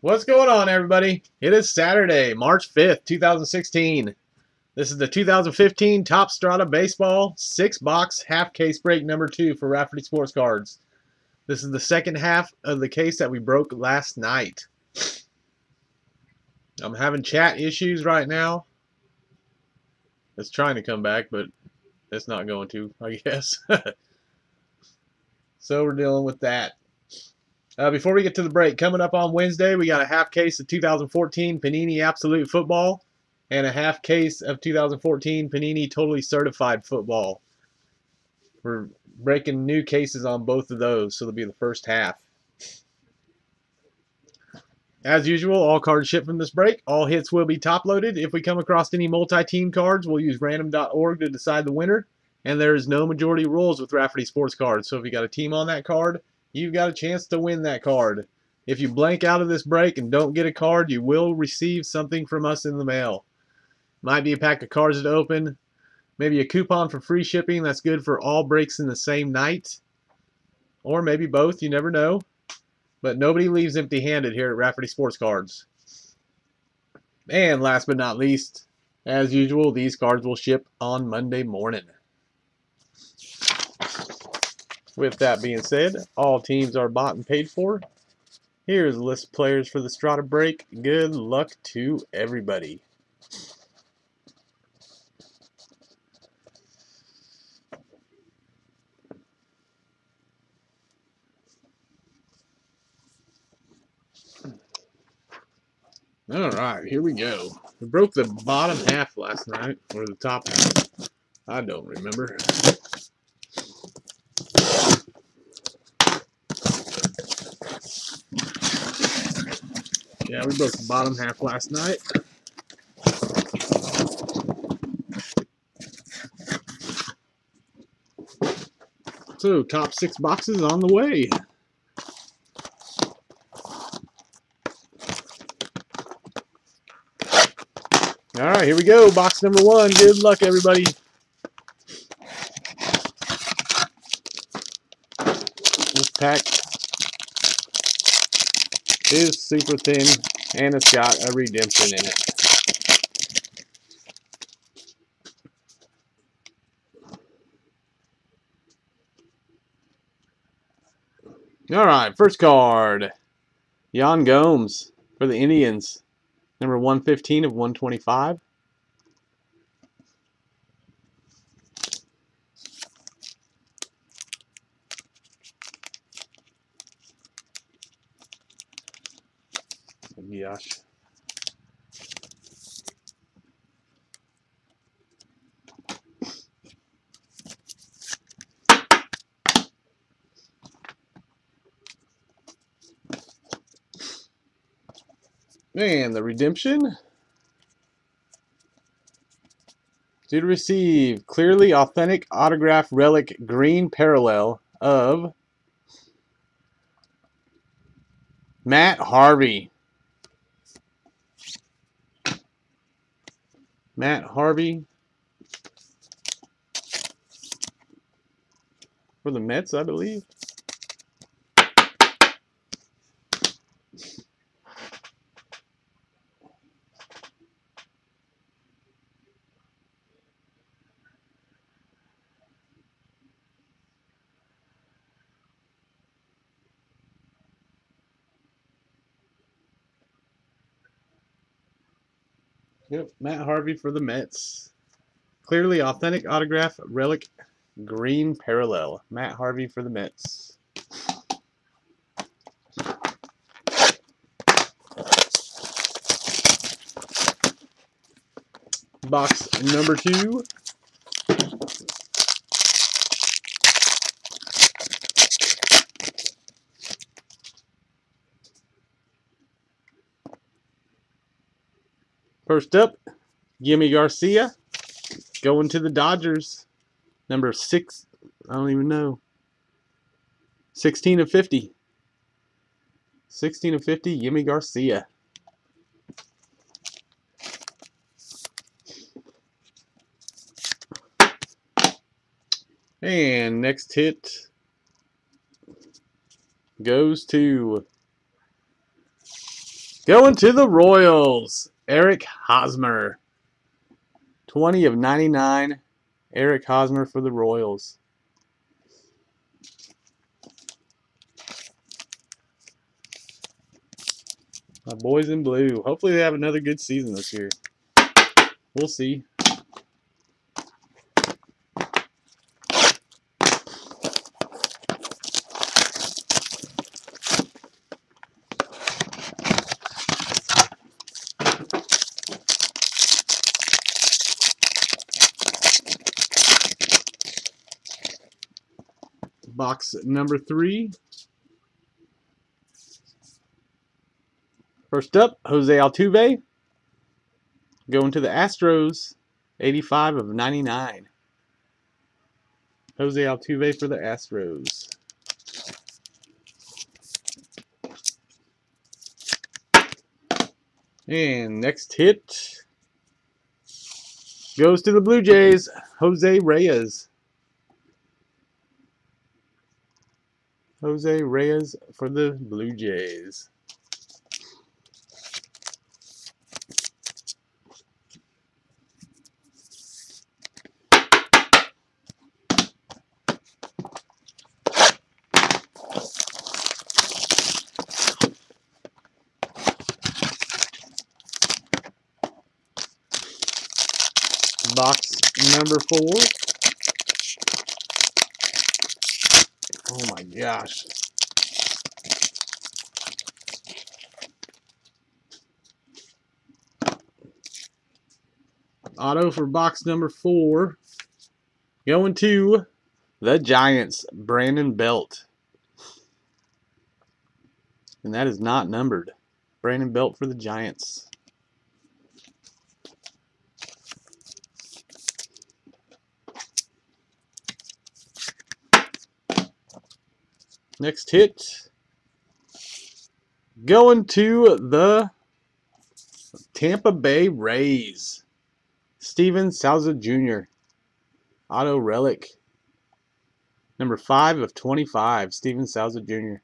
What's going on, everybody? It is Saturday, March 5th, 2016. This is the 2015 Topps Strata Baseball 6-box half case break number 2 for Rafferty Sports Cards. This is the second half of the case that we broke last night. I'm having chat issues right now. It's trying to come back, but it's not going to, I guess. so we're dealing with that. Uh, before we get to the break, coming up on Wednesday, we got a half case of 2014 Panini Absolute Football and a half case of 2014 Panini Totally Certified Football. We're breaking new cases on both of those, so it'll be the first half. As usual, all cards shipped from this break. All hits will be top loaded. If we come across any multi-team cards, we'll use random.org to decide the winner. And there is no majority rules with Rafferty Sports Cards. So if you got a team on that card, you've got a chance to win that card. If you blank out of this break and don't get a card, you will receive something from us in the mail. Might be a pack of cards to open, maybe a coupon for free shipping that's good for all breaks in the same night, or maybe both, you never know. But nobody leaves empty-handed here at Rafferty Sports Cards. And last but not least, as usual, these cards will ship on Monday morning. With that being said, all teams are bought and paid for. Here's a list of players for the Strata break. Good luck to everybody. All right, here we go. We broke the bottom half last night, or the top half. I don't remember. Yeah, we broke the bottom half last night. So, top six boxes on the way. All right, here we go. Box number one. Good luck, everybody. This pack is super thin, and it's got a redemption in it. All right, first card. Yan Gomes for the Indians. Number 115 of 125. Gosh. And the redemption. Did receive clearly authentic autograph relic green parallel of Matt Harvey. Matt Harvey for the Mets, I believe. Yep, Matt Harvey for the Mets. Clearly authentic autograph relic green parallel. Matt Harvey for the Mets. Box number two. First up, Yimi Garcia going to the Dodgers. Number six, I don't even know. 16 of 50. 16 of 50, Yimi Garcia. And next hit goes to Going to the Royals, Eric Hosmer. 20 of 99, Eric Hosmer for the Royals. My boys in blue. Hopefully they have another good season this year. We'll see. Box number three. First up, Jose Altuve. Going to the Astros, 85 of 99. Jose Altuve for the Astros. And next hit goes to the Blue Jays, Jose Reyes. Jose Reyes for the Blue Jays. Box number four. Oh my gosh. Auto for box number four. Going to the Giants, Brandon Belt. And that is not numbered. Brandon Belt for the Giants. Next hit. Going to the Tampa Bay Rays. Steven Souza Jr. Auto Relic. Number 5 of 25. Steven Souza Jr.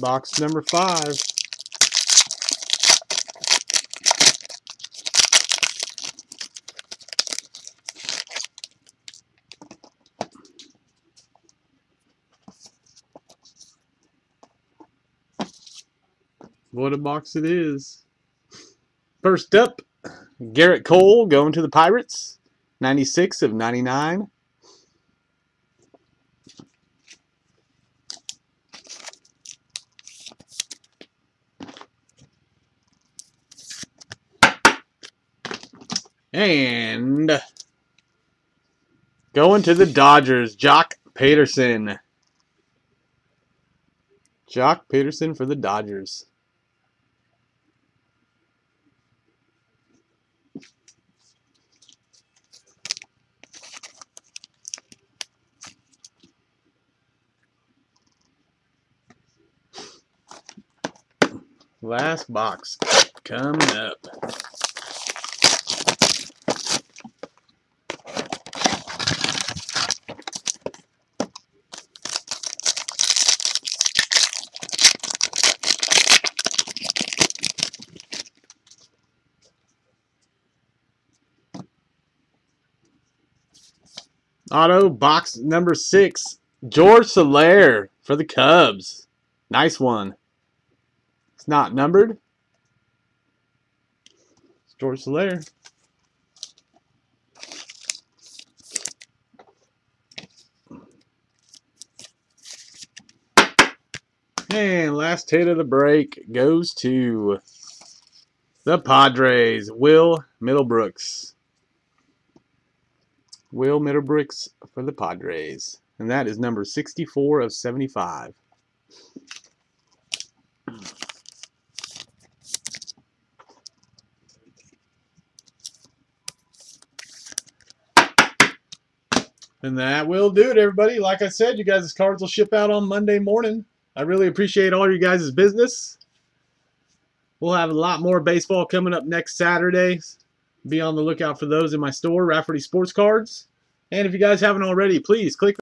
Box number five. What a box it is. First up, Gerrit Cole going to the Pirates. 96 of 99. And going to the Dodgers, Joc Pederson. Joc Pederson for the Dodgers. Last box coming up. Auto box number six, George Soler for the Cubs. Nice one. It's not numbered. It's George Soler. And last hit of the break goes to the Padres, Will Middlebrooks. Will Middlebrooks for the Padres. And that is number 64 of 75. And that will do it, everybody. Like I said, you guys' cards will ship out on Monday morning. I really appreciate all you guys' business. We'll have a lot more baseball coming up next Saturday. Be on the lookout for those in my store, Rafferty Sports Cards. And if you guys haven't already, please click